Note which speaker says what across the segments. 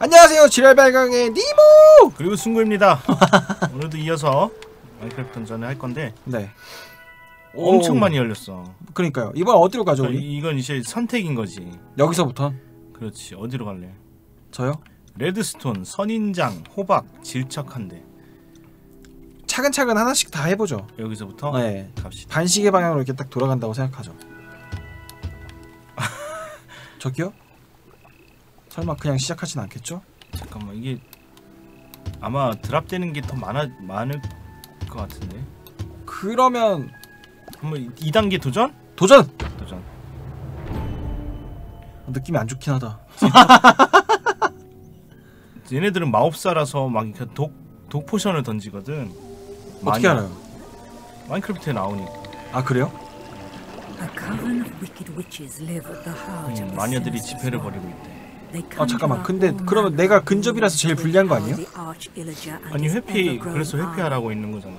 Speaker 1: 안녕하세요 지랄발광의 니모
Speaker 2: 그리고 승구입니다. 오늘도 이어서 마인크래프트 던전을 할 건데
Speaker 1: 네
Speaker 2: 엄청
Speaker 1: 오,
Speaker 2: 많이 열렸어.
Speaker 1: 그러니까요 이번 어디로 가죠
Speaker 2: 그러니까
Speaker 1: 우리?
Speaker 2: 이- 이건 이제 선택인 거지.
Speaker 1: 여기서부터
Speaker 2: 그렇지. 어디로 갈래?
Speaker 1: 저요?
Speaker 2: 레드스톤, 선인장, 호박, 질척한데.
Speaker 1: 차근차근 하나씩 다 해보죠
Speaker 2: 여기서부터
Speaker 1: 네
Speaker 2: 갑시다.
Speaker 1: 반시계 방향으로 이렇게 딱 돌아간다고 생각하죠 저기요? 설마 그냥 시작하진 않겠죠?
Speaker 2: 잠깐만 이게 아마 drop되는 게 더 많아 많을 것 같은데.
Speaker 1: 그러면
Speaker 2: 한번 2단계 도전?
Speaker 1: 도전!
Speaker 2: 도전.
Speaker 1: 느낌이 안 좋긴 하다
Speaker 2: 얘네들은 마법사라서 막 독, 독 potion을 던지거든.
Speaker 1: 어떻게
Speaker 2: 많이
Speaker 1: 알아요?
Speaker 2: 마인크래프트에 나오니까.
Speaker 1: 아 그래요?
Speaker 2: 음, 마녀들이 집회를. 벌이고 있대.
Speaker 1: 아 잠깐만 근데 그러면 내가 근접이라서 제일 불리한 거 아니에요?
Speaker 2: 아니 회피 그래서 회피하라고 있는 거잖아.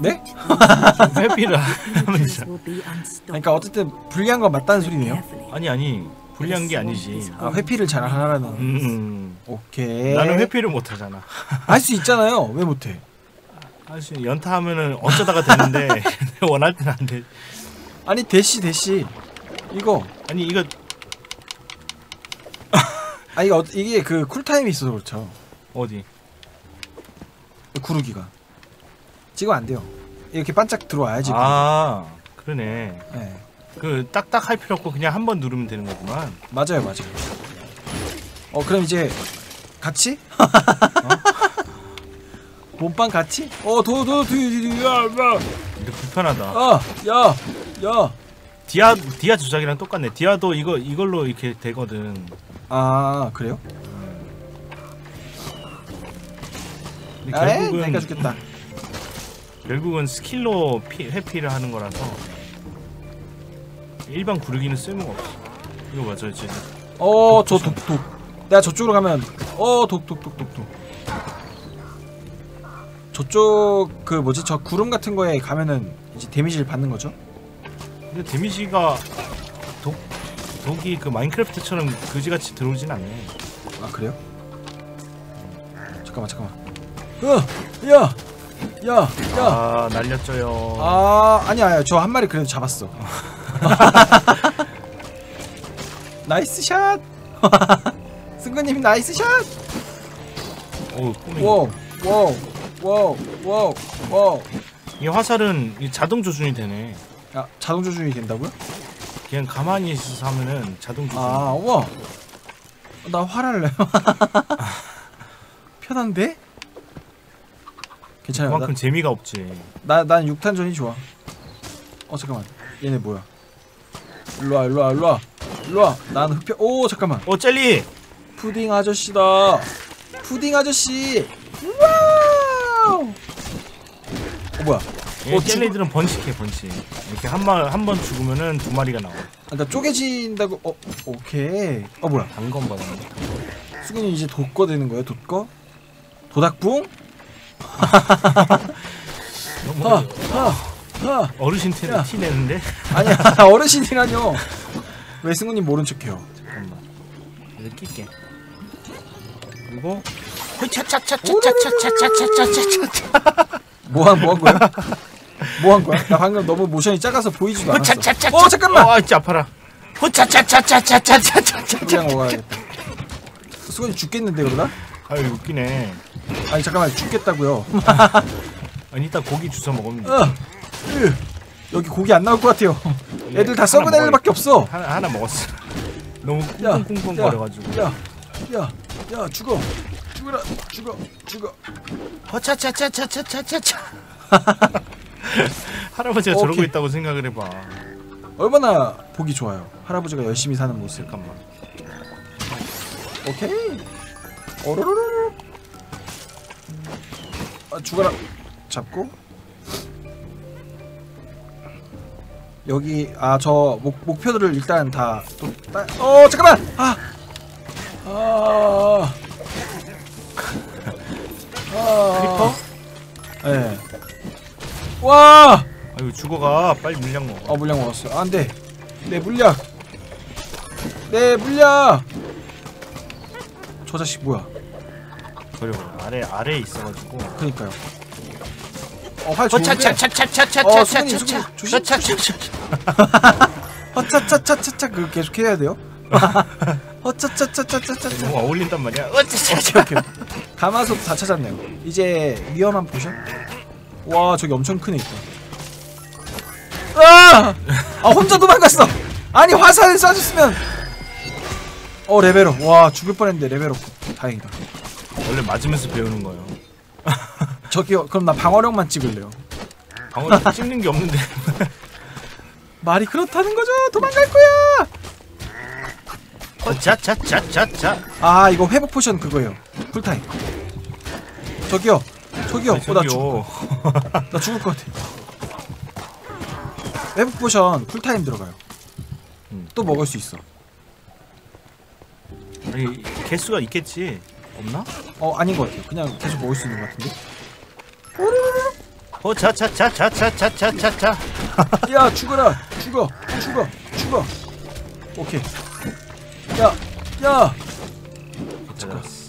Speaker 1: 네?
Speaker 2: 회피를 하면 되잖아.
Speaker 1: 그러니까 어쨌든 불리한 건 맞다는 소리네요.
Speaker 2: 아니 아니 불리한 게 아니지.
Speaker 1: 아 회피를 잘 하라는
Speaker 2: 음,
Speaker 1: 오케이
Speaker 2: 나는 회피를 못 하잖아.
Speaker 1: 할 수 있잖아요 왜 못해
Speaker 2: 사실 연타하면은 어쩌다가 되는데 원할 때는 안 돼.
Speaker 1: 아니 대시 대시 이거
Speaker 2: 아니 이거
Speaker 1: 아 이거 어- 이게 그 쿨타임이 있어서 그렇죠
Speaker 2: 어디?
Speaker 1: 구르기가 지금 안 돼요 이렇게 반짝 들어와야지
Speaker 2: 아 그러네.
Speaker 1: 네.
Speaker 2: 그 딱딱 할 필요 없고 그냥 한 번 누르면 되는 거구만.
Speaker 1: 맞아요 맞아요 어 그럼 이제 같이? 몸빵 같이? 어도도도야야야
Speaker 2: 근데 불편하다.
Speaker 1: 야.
Speaker 2: 디아 디아 조작이랑 똑같네. 디아도 이거 이걸로 이렇게 되거든.
Speaker 1: 아 그래요? 에이
Speaker 2: 결국은
Speaker 1: 내가 죽겠다
Speaker 2: 결국은 스킬로 피, 회피를 하는 거라서 일반 구르기는 쓸모가 없어. 이거 맞아 이제.
Speaker 1: 어저 독독 내가 저쪽으로 가면 어 독독독독독 저쪽 그 뭐지 저 구름 같은 거에 가면은 이제 데미지를 받는 거죠?
Speaker 2: 근데 데미지가 독 독이 그 마인크래프트처럼 그지같이 들어오진 않네.
Speaker 1: 아 그래요? 잠깐만 잠깐만 어야야야 야, 야.
Speaker 2: 아 날렸죠요.
Speaker 1: 아 아니야 아니야 저 한 마리 그래도 잡았어 nice shot 승근님 nice shot
Speaker 2: 오 꿈이.
Speaker 1: 와우 와우 와우 와우 와우
Speaker 2: 이 화살은 이 자동 조준이 되네.
Speaker 1: 야 자동 조준이 된다고요?
Speaker 2: 그냥 가만히 있어서 하면은 자동 조준.
Speaker 1: 아 우와. 나 활 할래 편한데? 괜찮아요.
Speaker 2: 그만큼 재미가 없지.
Speaker 1: 나, 난 육탄전이 좋아. 어 잠깐만. 얘네 뭐야? 일로와 일로와 일로와. 일로와. 난 흡혈 오 잠깐만.
Speaker 2: 어 젤리.
Speaker 1: 푸딩 아저씨다. 푸딩 아저씨! 와우! 어 뭐야
Speaker 2: 얘
Speaker 1: 어,
Speaker 2: 젤리들은 번식해 번식. 이렇게 한마한 번 죽으면은 두 마리가 나와.
Speaker 1: 아, 나 쪼개진다고 어 오케이 어 뭐야
Speaker 2: 단검 받았네.
Speaker 1: 수근이 이제 도적 되는 거야 도적 도닥붕
Speaker 2: 너무
Speaker 1: 하하하
Speaker 2: 어르신 티,
Speaker 1: 야.
Speaker 2: 티 내는데?
Speaker 1: 아니야 어르신이라뇨 왜 승우님 모른 척해요
Speaker 2: 잠깐만. 이거 낄게. 그리고
Speaker 1: 차차차차차차차차차 뭐한 뭐한 거야 뭐 한 거야 나 방금 너무 모션이 작아서 보이지도 않았어
Speaker 2: 차차차차.
Speaker 1: 어 잠깐만
Speaker 2: 아 진짜 아파라. 호차차차차차차차차.
Speaker 1: 그냥 먹어야겠다 수근이 죽겠는데 그러다
Speaker 2: 아유 웃기네.
Speaker 1: 아니 잠깐만 죽겠다고요
Speaker 2: 아니 이따 고기 주워 먹으면 돼.
Speaker 1: 어, 으, 여기 고기 안 나올 것 같아요 애들 다 썩은 애들밖에 없어
Speaker 2: 하나 하나 먹었어. 너무
Speaker 1: 야,
Speaker 2: 꿍꿍꿍
Speaker 1: 야,
Speaker 2: 거려가지고.
Speaker 1: 야, 야, 야, 죽어, 죽어라, 죽어, 죽어.
Speaker 2: 호차차차차차차차. 할아버지가
Speaker 1: 오케이.
Speaker 2: 저러고 있다고 생각을 해봐.
Speaker 1: 얼마나 보기 좋아요. 할아버지가 열심히 사는 모습.
Speaker 2: 잠깐만.
Speaker 1: 오케이. 오로로로. 아, 죽어라. 잡고. 여기 아 저 목표들을 일단 다또 따... 어 잠깐만 아 아. 아.
Speaker 2: creeper?
Speaker 1: 예. 와!
Speaker 2: 아유 죽어가 빨리 물약 먹어
Speaker 1: 아 물약 먹었어 안돼 내 물약 내 물약 저 자식 뭐야
Speaker 2: 버려 버려 아래 아래에 있어가지고
Speaker 1: 그니까요 어 활 좋은데 어 수근님 수근님 조심
Speaker 2: 조심
Speaker 1: 허차차차차차 그 계속 해야 돼요
Speaker 2: 허차차차차차차차 뭔가 어울린단 말이야
Speaker 1: 오케이 오케이 가마솥 다 찾았네요 이제 위험한 potion 와 저기 엄청 큰 애 있다. 아! 아 혼자 도망갔어. 아니 화살을 쏴줬으면. 어 level up. 와 죽을 뻔했는데 level up. 다행이다.
Speaker 2: 원래 맞으면서 배우는 거예요.
Speaker 1: 저기요. 그럼 나 방어력만 찍을래요.
Speaker 2: 방어 찍는 게 없는데.
Speaker 1: 말이 그렇다는 거죠. 도망갈 거야.
Speaker 2: 차차차차차.
Speaker 1: 아 이거 회복 potion 그거예요. cool time. 저기요. 저기요. 어, 나, 죽,
Speaker 2: 저기요.
Speaker 1: 나 죽을 것 같아. 회복 potion cool time 들어가요.
Speaker 2: 음.
Speaker 1: 또 먹을 수 있어.
Speaker 2: 아니 개수가 있겠지. 없나?
Speaker 1: 어 아닌 것 같아요. 그냥 계속 먹을 수 있는 것 같은데.
Speaker 2: 어 차차차차차차차차.
Speaker 1: 야 죽어라. 죽어. 죽어. 죽어. 오케이. 야. 야.
Speaker 2: 잘했어.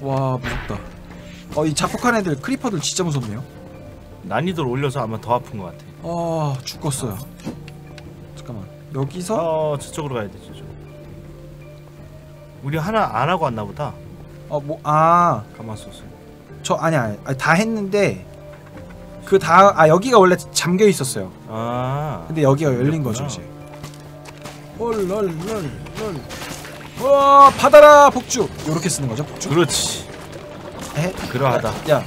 Speaker 1: 와 무섭다. 어 이 자폭한 애들 크리퍼들 진짜 무섭네요.
Speaker 2: 난이도를 올려서 아마 더 아픈 것 같아.
Speaker 1: 아 죽었어요. 잠깐만. 여기서
Speaker 2: 어 저쪽으로 가야 돼 저쪽. 우리 하나 안 하고 왔나 보다.
Speaker 1: 어뭐 아.
Speaker 2: 가마솥을.
Speaker 1: 저 아니야 아니, 다 했는데 그 다 아 여기가 원래 잠겨 있었어요.
Speaker 2: 아.
Speaker 1: 근데 여기가 열린 거죠. 이제. 헐헐헐헐. 와 받아라 복주. 요렇게 쓰는 거죠 복주.
Speaker 2: 그렇지.
Speaker 1: 에?
Speaker 2: 그러하다.
Speaker 1: 야, 야.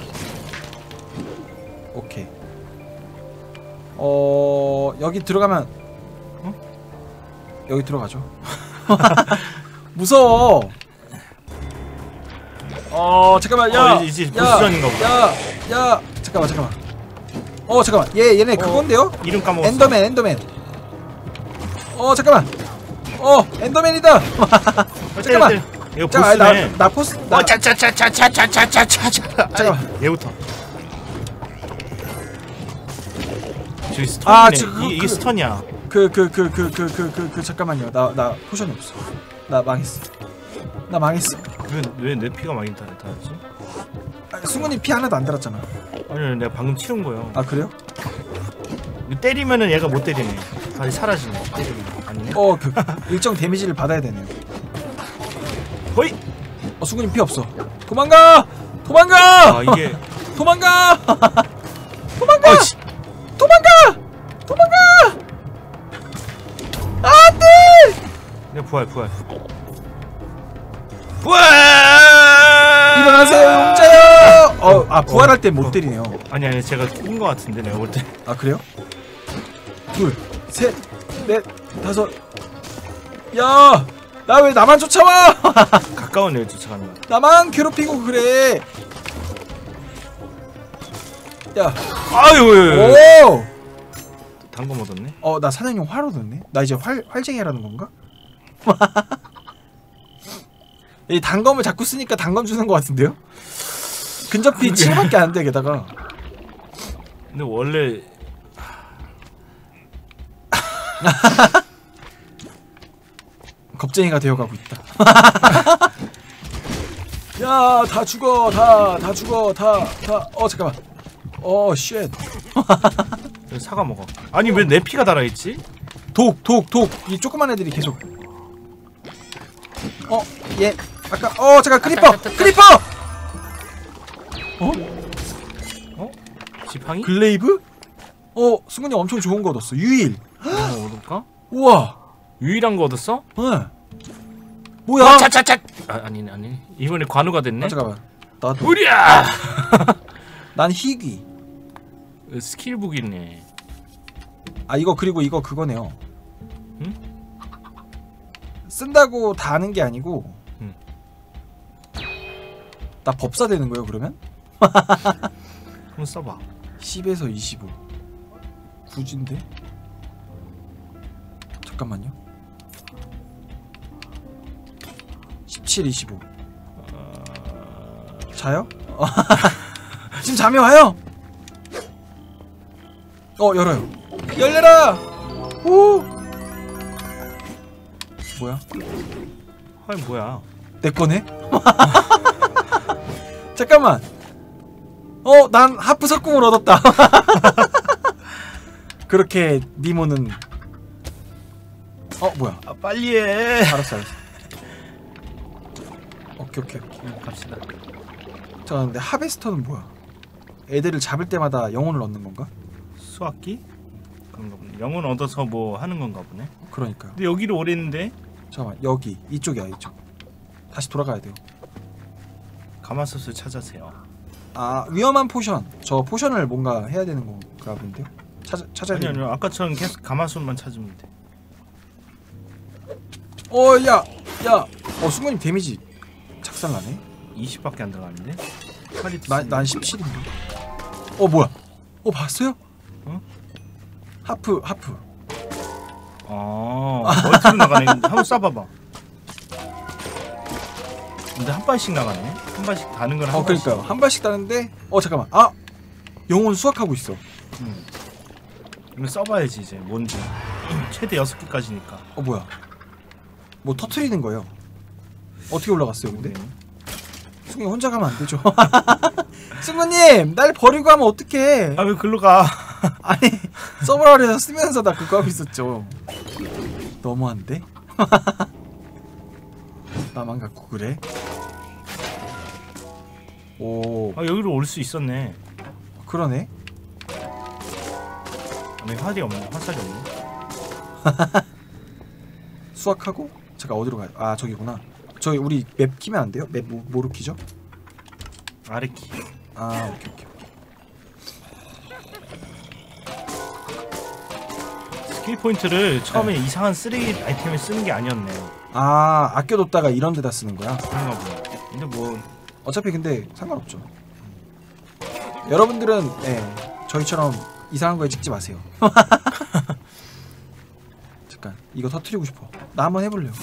Speaker 1: 오케이. 어 여기 들어가면 어? 여기 들어가죠. 무서워. 어 잠깐만 야.
Speaker 2: 어, 이제
Speaker 1: 야,
Speaker 2: 보스전인가 보다.
Speaker 1: 야, 야, 잠깐만 잠깐만. 어 잠깐만 얘 얘네 그건데요?
Speaker 2: 이름 까먹었어.
Speaker 1: 엔더맨 엔더맨. 어 잠깐만. 어 enderman이다. 잠깐만.
Speaker 2: 이거 보스네.
Speaker 1: 나, 나 포스 나,
Speaker 2: 어, 차차차차차차차차차.
Speaker 1: 잠깐만.
Speaker 2: 얘부터. 저기
Speaker 1: 아,
Speaker 2: stun이네.
Speaker 1: 지금
Speaker 2: 이,
Speaker 1: 그-
Speaker 2: 이게 stun이야.
Speaker 1: 그 그 그 그 그 그 그 그 잠깐만요. 나 나 potion이 없어. 나 망했어. 나 망했어.
Speaker 2: 왜 내 피가 많이 다 달았지?
Speaker 1: 아, 승훈이 피 하나도 안 달았잖아.
Speaker 2: 아니 내가 방금 채운 거요.
Speaker 1: 아 그래요?
Speaker 2: 때리면은 얘가 못 때리네. 다시 사라지네. 때리면.
Speaker 1: 어 그 일정 데미지를 받아야 되네요.
Speaker 2: 허이.
Speaker 1: 어 승훈이 피 없어. 도망가! 도망가!
Speaker 2: 아 이게.
Speaker 1: 도망가! 도망가!
Speaker 2: 어이씨.
Speaker 1: 도망가! 도망가! 안돼!
Speaker 2: 내 부활 부활. 부활.
Speaker 1: 일어나세요 용자요! 어아 부활할 때못
Speaker 2: 어.
Speaker 1: 때리네요.
Speaker 2: 아니 아니 제가 낀거 같은데 내가 볼 때.
Speaker 1: 아 그래요? 둘, 셋, 넷, 다섯. 야, 나 왜 나만 쫓아와?
Speaker 2: 가까운 애 거야.
Speaker 1: 나만 괴롭히고 그래. 야,
Speaker 2: 아유.
Speaker 1: 오,
Speaker 2: 단거 얻었네.
Speaker 1: 어, 나 사냥용 활 얻었네. 나 이제 활 활쟁이라는 건가? 이 단검을 자꾸 쓰니까 단검 주는 것 같은데요? 근접피 7밖에 안 돼, 게다가.
Speaker 2: 근데 원래
Speaker 1: 겁쟁이가 되어가고 있다. 야, 다 죽어, 다, 다 죽어, 다, 다. 어, 잠깐만. 어,
Speaker 2: shit. 사과 먹어. 아니 왜 내 피가 달아 있지?
Speaker 1: 독, 독, 독. 이 조그만 애들이 계속. 어, 얘. 아까, 어, 잠깐, creeper, creeper. 어,
Speaker 2: 어? 지팡이?
Speaker 1: glaive? 어, 승훈이 엄청 좋은 거 얻었어. 유일.
Speaker 2: 어?
Speaker 1: 우와.
Speaker 2: 유일한 거 얻었어?
Speaker 1: 어. 뭐야?
Speaker 2: 어, 차차차. 아, 아니네 아니. 이번에 관우가 됐네.
Speaker 1: 아, 잠깐만. 나도.
Speaker 2: 우리야.
Speaker 1: 난 희귀.
Speaker 2: skill book 있네.
Speaker 1: 아 이거 그리고 이거 그거네요.
Speaker 2: 응?
Speaker 1: 쓴다고 다 하는 게 아니고.
Speaker 2: 응.
Speaker 1: 나 법사 되는 거예요 그러면?
Speaker 2: 한번 써봐.
Speaker 1: 10에서 25. 굳인데? 잠깐만요. 17, 25. 자요? 지금 잠이 와요? 어 열어요. 열려라! 오! 뭐야?
Speaker 2: 아니 뭐야?
Speaker 1: 내 거네? 잠깐만. 어, 난 하프 석궁을 얻었다. 그렇게 니모는 어, 뭐야?
Speaker 2: 아 빨리 해.
Speaker 1: 알았어, 알았어. 오케이, 오케이, 오케이.
Speaker 2: 음, 갑시다.
Speaker 1: 자, 근데 harvester는 뭐야? 애들을 잡을 때마다 영혼을 얻는 건가?
Speaker 2: 수확기? 그런가 보네. 영혼 얻어서 뭐 하는 건가 보네.
Speaker 1: 그러니까요.
Speaker 2: 근데 여기를 오랬는데
Speaker 1: 잠깐만, 여기 이쪽이야, 이쪽. 다시 돌아가야 돼요.
Speaker 2: 가마솥을 찾아세요.
Speaker 1: 아, 위험한 potion. 저 potion을 뭔가 해야 되는 건가 본데요? 찾아 찾아야
Speaker 2: 아니
Speaker 1: 돼.
Speaker 2: 아니요 아까처럼 계속 가마솥만 찾으면 돼.
Speaker 1: 어, 야, 야. 어, 순간님 데미지 작살나네.
Speaker 2: 20밖에 안 들어갔는데. 칼이
Speaker 1: 난, 난 17인데. 어, 뭐야? 어, 봤어요?
Speaker 2: 어?
Speaker 1: 하프, 하프.
Speaker 2: 아 멀티로 나가네. 한번 쏴봐봐. 근데 한 발씩 나가네. 한 발씩 다는 건한
Speaker 1: 어, 그러니까요. 한 발씩 다는데, 어, 잠깐만. 아, 영혼 수확하고 있어.
Speaker 2: 음. 이거 써봐야지 이제 뭔지. 최대 6 개까지니까.
Speaker 1: 어, 뭐야? 뭐 터트리는 거예요. 어떻게 올라갔어요, 근데? 승이 혼자 가면 안 되죠. 승우님, 날 버리고 하면 어떡해?
Speaker 2: 아 왜 글로 가?
Speaker 1: 아니, 서버라에서 쓰면서 나 그거 하고 있었죠. 너무한데? 나만 갖고 그래? 오,
Speaker 2: 아 여기로 올 수 있었네.
Speaker 1: 그러네.
Speaker 2: 아니 활이 없네. 화살이 없네.
Speaker 1: 수학하고 잠깐 어디로 가요? 아 저기구나. 저기 우리 map 키면 안 돼요? map 뭐, 뭐로 키죠?
Speaker 2: 아래 키.
Speaker 1: 아 오케이 오케이.
Speaker 2: skill point를 처음에
Speaker 1: 네.
Speaker 2: 이상한 쓰레기 아이템을 쓰는 게 아니었네.
Speaker 1: 아 아껴뒀다가 이런 데다 쓰는 거야?
Speaker 2: 그런가 보네. 근데 뭐
Speaker 1: 어차피 근데 상관없죠. 여러분들은 예 저희처럼 이상한 거에 찍지 마세요. 이거 터트리고 싶어. 나 한번 해볼래요.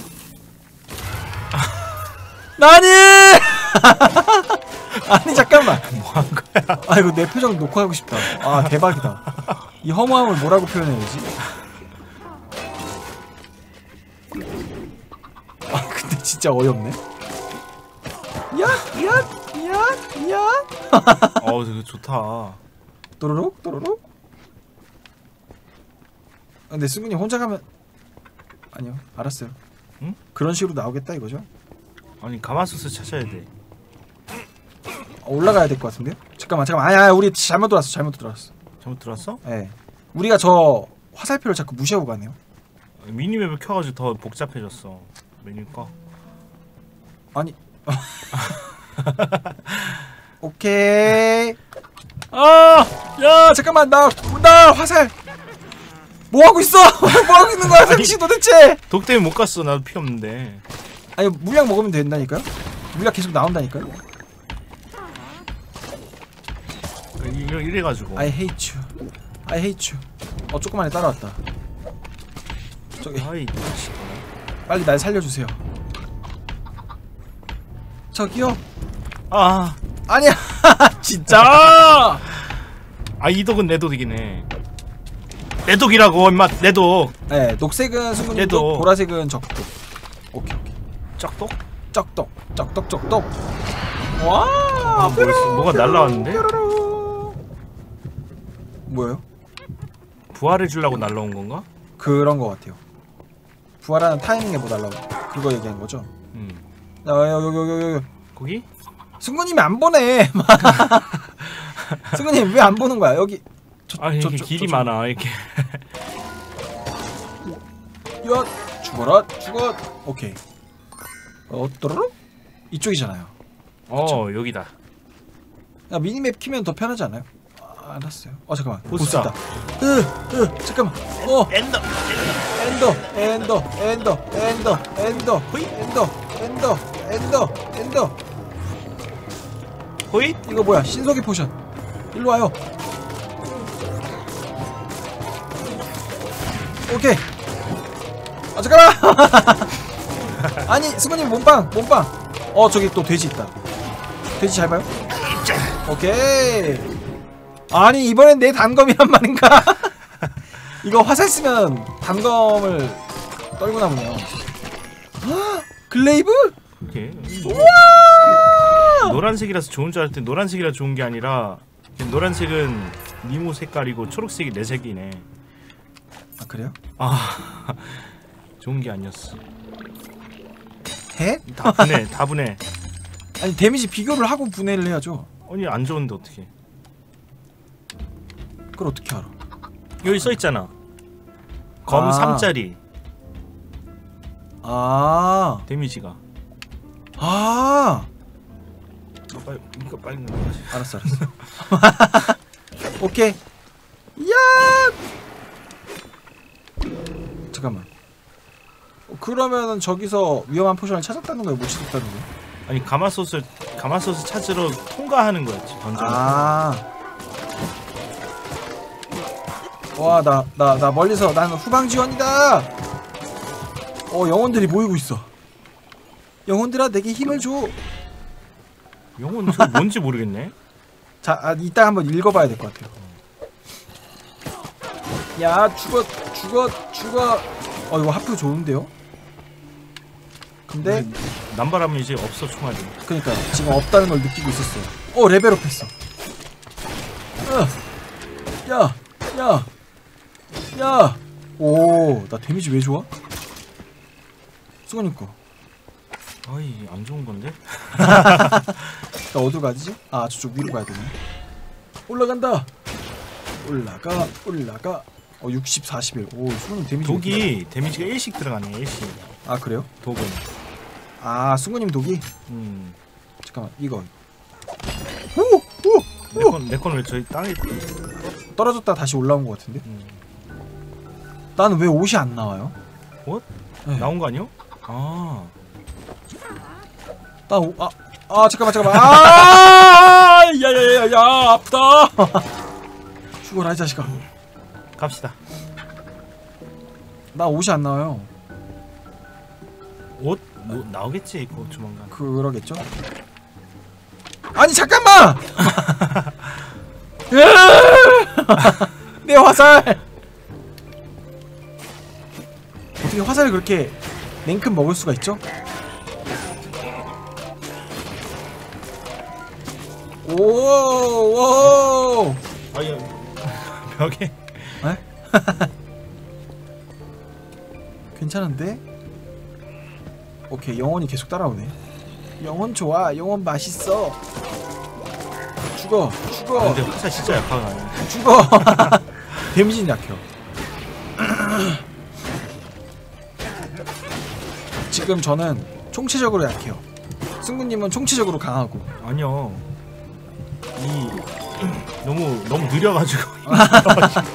Speaker 1: 나니! 아니 잠깐만.
Speaker 2: 뭐 한 거야?
Speaker 1: 아 이거 내 표정 녹화하고 싶다. 아 대박이다. 이 허무함을 뭐라고 표현해야 되지? 아 근데 진짜 어이없네. 야, 야, 야, 야.
Speaker 2: 어 되게 좋다.
Speaker 1: 또로록 또로록. 아, 근데 승근이 혼자 가면 아니요, 알았어요.
Speaker 2: 응?
Speaker 1: 그런 식으로 나오겠다 이거죠?
Speaker 2: 아니 가마솥을 찾아야 돼.
Speaker 1: 어, 올라가야 될 것 같은데요? 잠깐만, 잠깐만. 아야, 아야, 우리 잘못 들어왔어, 잘못 들어왔어.
Speaker 2: 잘못 들었어?
Speaker 1: 예, 우리가 저 화살표를 자꾸 무시하고 가네요.
Speaker 2: 미니맵을 켜가지고 더 복잡해졌어. 메뉴 꺼.
Speaker 1: 아니. 오케이. 아, 야, 잠깐만, 나, 나 화살. 뭐 하고 있어? 뭐 하고 있는 거야, 당신 도대체?
Speaker 2: 독 때문에 못 갔어. 나도 피 없는데.
Speaker 1: 아니, 물약 먹으면 된다니까요? 물약 계속 나온다니까요?
Speaker 2: 이래, 이래가지고.
Speaker 1: I hate you. I hate you. 어, 조그만에 따라왔다. 저기,
Speaker 2: 아이 씨.
Speaker 1: 빨리 날 살려주세요. 저기요.
Speaker 2: 아,
Speaker 1: 아니야, 진짜.
Speaker 2: 아 이 독은 내 독이네. 내 독이라고 임마 내 독.
Speaker 1: 네, 녹색은 순근님
Speaker 2: 얘도.
Speaker 1: 독, 보라색은 적독. 오케이, 오케이.
Speaker 2: 쩍독?
Speaker 1: 쩍독, 쩍독, 쩍독. 와,
Speaker 2: 아, 뭐? 뭐가 날라왔는데?
Speaker 1: 뭐예요?
Speaker 2: 부활해 주려고 날라온 건가?
Speaker 1: 그런 거 같아요. 부활하는 타이밍에 뭐 달라고 그거 얘기한 거죠?
Speaker 2: 음.
Speaker 1: 야, 여기 여기 여기 여기.
Speaker 2: 거기?
Speaker 1: 승구님이 안 보네. 승구님 왜 안 보는 거야? 여기. 저,
Speaker 2: 아 이렇게
Speaker 1: 저, 저,
Speaker 2: 길이
Speaker 1: 저, 저.
Speaker 2: 많아 이렇게.
Speaker 1: 야, 죽어라, 죽어. 오케이. 어, 또르르? 이쪽이잖아요.
Speaker 2: 어 여기다.
Speaker 1: 야, mini map 키면 더 편하지 않아요? 아, 알았어요. 어, 잠깐만.
Speaker 2: 보스다.
Speaker 1: 보스다. 으, 으, 잠깐만. 어,
Speaker 2: 엔더.
Speaker 1: 엔더, 엔더, 엔더, 엔더, 엔더, 호이, 엔더, 엔더, 엔더, 엔더.
Speaker 2: 호잇.
Speaker 1: 이거 뭐야? 신속의 potion. 일로 와요. 오케이. 아 잠깐만. 아니 승우님 몸빵 몸빵. 어 저기 또 돼지 있다. 돼지 잘 봐요. 오케이. 아니 이번엔 내 단검이란 말인가? 이거 화살 쓰면 단검을 떨구나 보네요. 글레이브?
Speaker 2: 이렇게 노란색이라서 좋은 줄 알았더니 노란색이라 좋은 게 아니라 노란색은 니모 색깔이고 초록색이 내 색이네.
Speaker 1: 아 그래요?
Speaker 2: 아 좋은 게 아니었어.
Speaker 1: 해?
Speaker 2: 다 분해, 다 분해.
Speaker 1: 아니 데미지 비교를 하고 분해를 해야죠.
Speaker 2: 아니 안 좋은데 어떻게?
Speaker 1: 그걸 어떻게 알아?
Speaker 2: 여기 써 있잖아. 검
Speaker 1: 아.
Speaker 2: 3짜리
Speaker 1: 아,
Speaker 2: 데미지가.
Speaker 1: 아,
Speaker 2: 이거 빨리 이거 빨리.
Speaker 1: 알았어, 알았어. 오케이. 야! 잠깐만. 어, 그러면은 저기서 위험한 potion을 찾았다는 거예요? 못 찾았다는 거예요?
Speaker 2: 아니 가마솥을 가마솥을 찾으러 통과하는 거였지 던져.
Speaker 1: 아. 와, 나, 나, 나 멀리서 나는 후방 지원이다. 어, 영혼들이 모이고 있어. 영혼들아, 내게 힘을 줘.
Speaker 2: 영혼 저 뭔지 모르겠네.
Speaker 1: 자, 아, 이따 한번 읽어봐야 될 것 같아요. 야, 죽어, 죽어, 죽어. 어, 이거 하프 좋은데요? 근데,
Speaker 2: 남바람은 이제 없어 총알이.
Speaker 1: 그니까 지금 없다는 걸 느끼고 있었어요. 어, 레벨업했어. 어, 야, 야, 야. 오, 나 데미지 왜 좋아? 수건님 거.
Speaker 2: 아이 안 좋은 건데?
Speaker 1: 나 어디로 가지? 아, 저쪽 위로 가야 되네. 올라간다. 올라가, 올라가. 어, 60, 41. 오, 수건님 데미지.
Speaker 2: 독이 데미지가 1씩 들어가네 1씩.
Speaker 1: 아, 그래요?
Speaker 2: 독은.
Speaker 1: 아, 수건님 독이.
Speaker 2: 음.
Speaker 1: 잠깐만, 이거. 오, 오,
Speaker 2: 내건 내건 왜 저희 땅에
Speaker 1: 떨어졌다 다시 올라온 것 같은데?
Speaker 2: 음.
Speaker 1: 나는 왜 옷이 안 나와요?
Speaker 2: 옷?
Speaker 1: 네.
Speaker 2: 나온 거 아니요? 아.
Speaker 1: 나 오, 아, 아 잠깐만 잠깐만 아 야야야야 아프다 죽어라 이 자식아
Speaker 2: 갑시다.
Speaker 1: 나 옷이 안 나와요
Speaker 2: 옷? 뭐 나오겠지 이거 조만간.
Speaker 1: 그러겠죠 아니 잠깐만 내 화살 어떻게 화살을 그렇게 냉큼 먹을 수가 있죠? 오오
Speaker 2: 아야 벽에.
Speaker 1: 괜찮은데? 오케이 영혼이 계속 따라오네. 영혼 좋아 영혼 맛있어. 죽어
Speaker 2: 아,
Speaker 1: 죽어.
Speaker 2: 근데 화살 진짜 약하네.
Speaker 1: 죽어. 데미지는 약해요. 지금 저는 총체적으로 약해요. 승구님은 총체적으로 강하고.
Speaker 2: 아니요. 이 너무 너무 느려가지고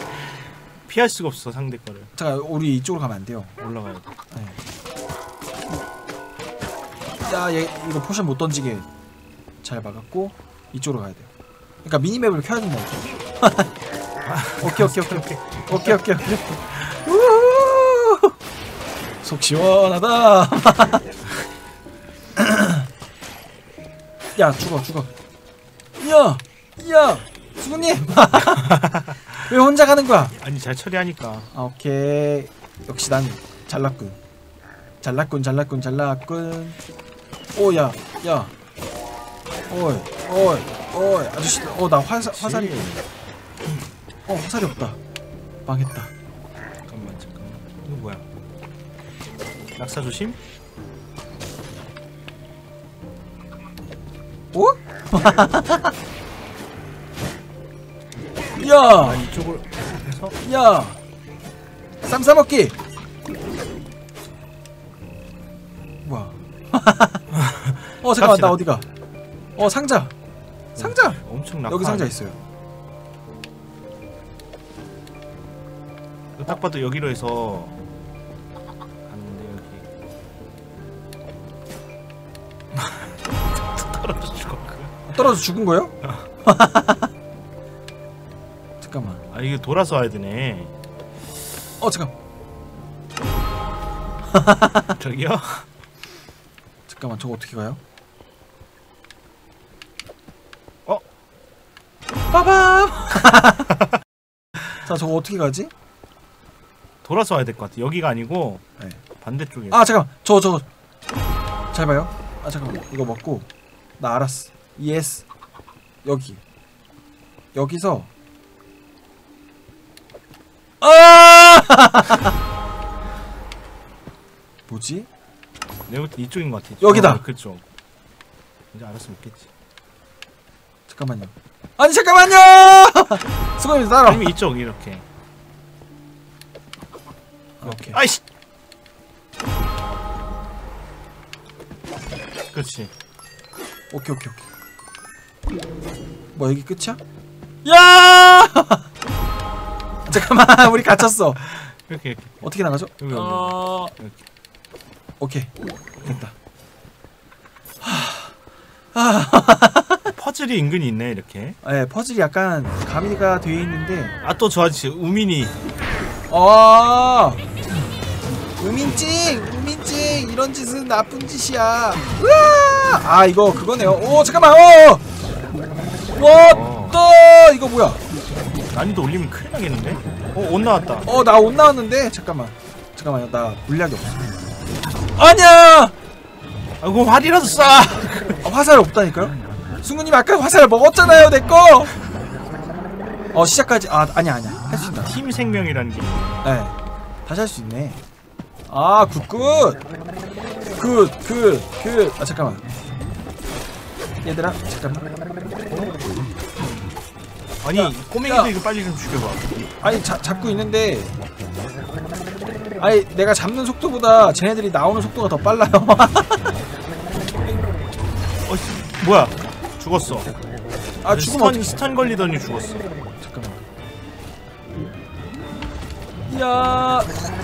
Speaker 2: 피할 수가 없어 상대 거를
Speaker 1: 자 우리 이쪽으로 가면 안 돼요
Speaker 2: 올라가야 돼.
Speaker 1: 야, 얘 이거 potion 못 던지게 잘 막았고 이쪽으로 가야 돼요. 그러니까 minimap을 켜야 된다. 오케이 오케이 오케이 오케이 오케이 오케이 오케이. 속 시원하다. 야 죽어 죽어. 야, 야, 수구님. 왜 혼자 가는 거야?
Speaker 2: 아니 잘 처리하니까.
Speaker 1: 아, 오케이. 역시 난 잘났군. 잘났군, 잘났군, 잘났군. 오, 야, 야. 어이, 어이, 어이. 아저씨, 어, 나 화살, 화살이. 어, 화살이 없다. 망했다.
Speaker 2: 잠깐만 잠깐만. 이거 뭐야? 낙사 조심.
Speaker 1: 오? 야,
Speaker 2: 아 이쪽으로 해서
Speaker 1: 야. 쌈 싸먹기. 뭐야? 어, 잠깐만,
Speaker 2: 갑시다.
Speaker 1: 나 어디가? 어, 상자. 상자.
Speaker 2: 엄청 낙하.
Speaker 1: 여기 상자 있어요.
Speaker 2: 딱 봐도 여기로 해서 갔는데 여기 떨어져 죽어.
Speaker 1: 떨어져 죽은 거예요?
Speaker 2: 이게 돌아서 와야 되네.
Speaker 1: 어 잠깐.
Speaker 2: 저기요?
Speaker 1: 잠깐만 저거 어떻게 가요?
Speaker 2: 어?
Speaker 1: 빠밤. 자 저거 어떻게 가지?
Speaker 2: 돌아서 와야 될 것 같아. 여기가 아니고
Speaker 1: 네.
Speaker 2: 반대쪽에.
Speaker 1: 아 잠깐. 저거 저거. 잘 봐요. 아 잠깐만 이거 먹고 나 알았어. yes 여기 여기서 아 뭐지?
Speaker 2: 내가 이쪽인 것 같아.
Speaker 1: 여기다.
Speaker 2: 어, 그쪽. 이제 알았으면 있겠지.
Speaker 1: 잠깐만요. 아니 잠깐만요. 수고님 따라.
Speaker 2: 아니면 이쪽 이렇게.
Speaker 1: 오케이.
Speaker 2: 아이씨. 그렇지.
Speaker 1: 오케이 오케이 오케이. 뭐 여기 끝이야? 야! 잠깐만 우리 갇혔어.
Speaker 2: 이렇게 이렇게.
Speaker 1: 어떻게 나가죠?
Speaker 2: 여기, 여기.
Speaker 1: 어...
Speaker 2: 이렇게.
Speaker 1: 오케이. 됐다.
Speaker 2: 퍼즐이 은근히 있네 이렇게.
Speaker 1: 예, 퍼즐이 약간 가미가 되어 있는데.
Speaker 2: 아 또 저 아저씨 우민이.
Speaker 1: 아 우민찡! 우민찡! 이런 짓은 나쁜 짓이야. 으아! 아 이거 그거네요. 오 잠깐만. 어! 뭐또! 이거 뭐야
Speaker 2: 난이도 올리면 큰일 나겠는데? 어, 옷 나왔다.
Speaker 1: 어 나 옷 나왔는데 잠깐만 잠깐만요 나 물약이 없어 아니야
Speaker 2: 아, 그럼 활이라도 쏴!
Speaker 1: 아, 화살 없다니까요 승우님 아까 화살 먹었잖아요 내꺼 어 시작까지 아 아니야 아니야 할 수 있다
Speaker 2: 팀 생명이라는 게. 네.
Speaker 1: 다시 할 수 있네. 아, good good. Good, good, good. 아, 잠깐만. 얘들아, 잠깐만.
Speaker 2: 아니,
Speaker 1: 야,
Speaker 2: 꼬맹이도
Speaker 1: 야.
Speaker 2: 이거 빨리 좀 죽여봐.
Speaker 1: 아니, 자, 잡고 있는데. 아니, 내가 잡는 속도보다 쟤네들이 나오는 속도가 더 빨라요.
Speaker 2: 어, 씨, 뭐야? 죽었어.
Speaker 1: 아, 죽으면
Speaker 2: stun. Stun 걸리더니 죽었어.
Speaker 1: 잠깐만. 야,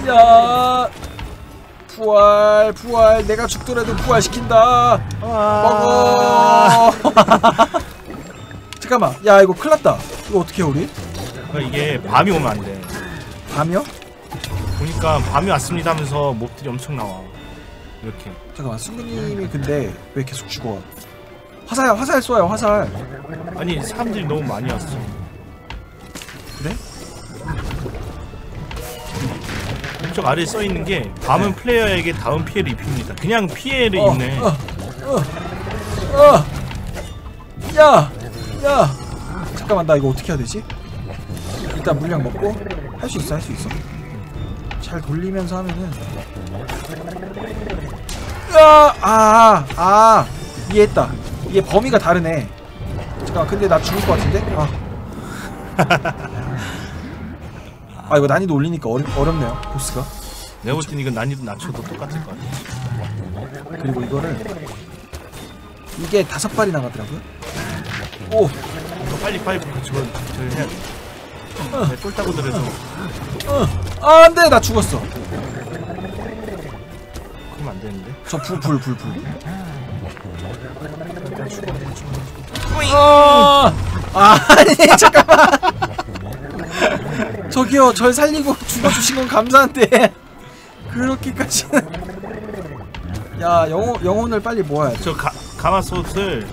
Speaker 1: 야. 부활, 부활. 내가 죽더라도 부활시킨다.
Speaker 2: 아.
Speaker 1: 먹어. 잠깐만. 야, 이거 큰일 났다. 이거 어떻게 해, 우리?
Speaker 2: 그러니까 이게 밤이 오면 안 돼.
Speaker 1: 밤이요?
Speaker 2: 보니까 밤이 왔습니다 하면서 mob들이 엄청 나와. 이렇게.
Speaker 1: 잠깐만 승구님이 근데 왜 계속 죽어? 화살 화살 쏘요 화살
Speaker 2: 아니, 사람들이 너무 많이 왔어.
Speaker 1: 그래?
Speaker 2: 이쪽 아래에 써 있는 게 밤은 플레이어에게 다음 피해를 입힙니다. 그냥 피해를
Speaker 1: 어,
Speaker 2: 입네.
Speaker 1: 어, 어, 어. 야, 야. 잠깐만 나 이거 어떻게 해야 되지? 일단 물량 먹고 할 수 있어 할 수 있어. 잘 돌리면서 하면은. 야, 아, 아, 이해했다. 이게 범위가 다르네. 잠깐만 근데 나 죽을 것 같은데? 아. 아 이거 난이도 올리니까 어렵, 어렵네요 보스가
Speaker 2: 내가 볼땐 이건 난이도 낮춰도 똑같을 것 같아.
Speaker 1: 그리고 이거를 이게 다섯 발이 나가더라고요 오.
Speaker 2: 빨리 빨리 저거 저거 해야 돼. 내 쫄따구들에서.
Speaker 1: 어. 아, 안 돼. 나 죽었어.
Speaker 2: 그러면 안 되는데.
Speaker 1: 저 불 불 불 불. 아, 아니 잠깐만. 저기요 절 살리고 죽어주신 건 감사한데. 그렇게까지는. 야 영혼, 영혼을 빨리 모아야 돼.
Speaker 2: 저 가, 가마솥을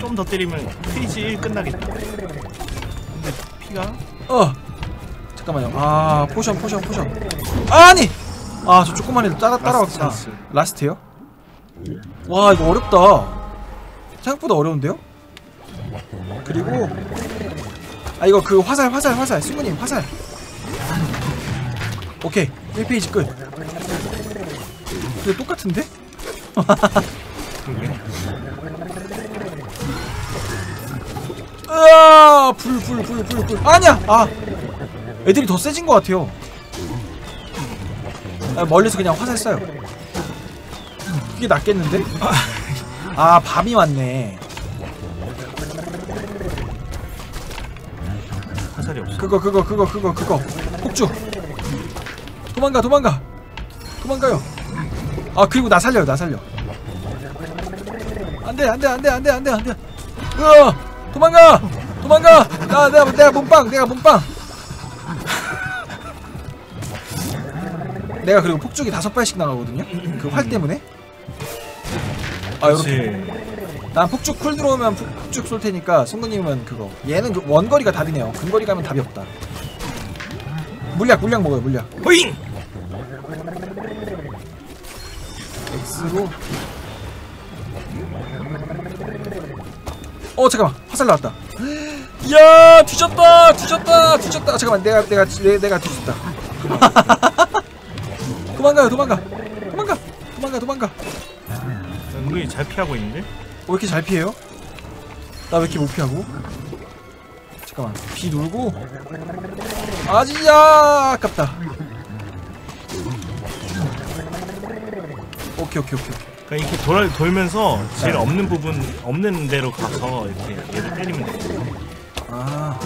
Speaker 2: 좀 더 때리면 phase 1 끝나겠다. 근데 피가?
Speaker 1: 어! 잠깐만요. 아 potion potion potion. 아니! 아 저 조그만 애들 따라 따라왔구나. last요? 와 이거 어렵다. 생각보다 어려운데요? 그리고 아 이거 그 화살 화살 화살. 승구님 화살. 오케이. 1 phase 끝. 근데 똑같은데? 으아 불불 불불 불. 아니야. 아 애들이 더 세진 것 같아요. 아, 멀리서 그냥 화살 쏴요. 그게 낫겠는데? 아 밤이 왔네.
Speaker 2: 화살이 없어.
Speaker 1: 그거 그거 그거 그거 그거. 폭주. 도망가 도망가. 도망가요. 아 그리고 나 살려요 나 살려. 안돼 안돼 안돼 안돼 안돼 안돼. 으아 도망가! 도망가! 나 내가 내가 몸빵 내가 몸빵! 내가 그리고 폭죽이 다섯 발씩 나가거든요? 그 활 때문에? 아 요렇게. 난 폭죽 cool 들어오면 폭- 폭죽 쏠 테니까 승구님은 그거. 얘는 그 원거리가 다르네요. 근거리 가면 답이 없다. 물약 물약 먹어요 물약.
Speaker 2: 호잉!
Speaker 1: X로. 어 잠깐만 화살 나왔다 이야 뒤졌다 뒤졌다 뒤졌다 잠깐만 내가 내가 내, 내가 뒤졌다 도망가요 도망가 도망가 도망가 도망가 어,
Speaker 2: 은근히 잘 피하고 있는데?
Speaker 1: 왜 이렇게 잘 피해요? 나 왜 이렇게 못 피하고? 잠깐만 B 누르고 아지야 아깝다 오케이 오케이 오케이 오케이.
Speaker 2: 그러니까 이렇게 돌아, 돌면서 제일
Speaker 1: 네.
Speaker 2: 없는 부분 없는 데로 가서 이렇게 얘를 때리면 돼.
Speaker 1: 아.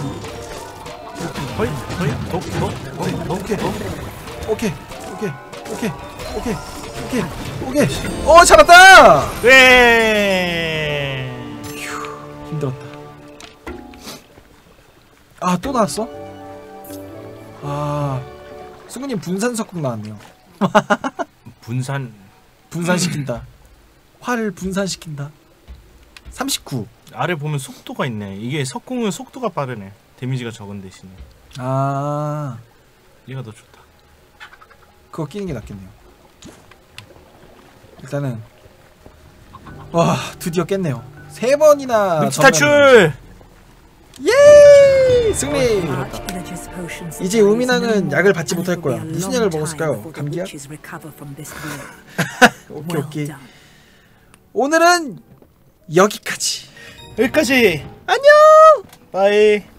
Speaker 2: 허이 허이 더더 허이 더
Speaker 1: 오케이 오케이. 오케이 오케이 오케이 오케이 오케이 어 잘했다!
Speaker 2: 네.
Speaker 1: 힘들었다. 아 또 나왔어? 아 승우님 분산 석궁 나왔네요.
Speaker 2: 분산.
Speaker 1: 분산시킨다 화를 분산시킨다 39
Speaker 2: 아래 보면 속도가 있네. 이게 석궁은 속도가 빠르네. 데미지가 적은 대신에
Speaker 1: 아
Speaker 2: 얘가 더 좋다.
Speaker 1: 그거 끼는 게 낫겠네요 일단은 와 드디어 깼네요 세 번이나 전멸을-
Speaker 2: 탈출.
Speaker 1: 예 승리 이제
Speaker 3: more,
Speaker 1: 약을 받지 못할 거야. 무슨 약을 먹었을까요? 감기약? 오케이 오케이. 오늘은 여기까지
Speaker 2: 여기까지.
Speaker 1: 안녕
Speaker 2: bye.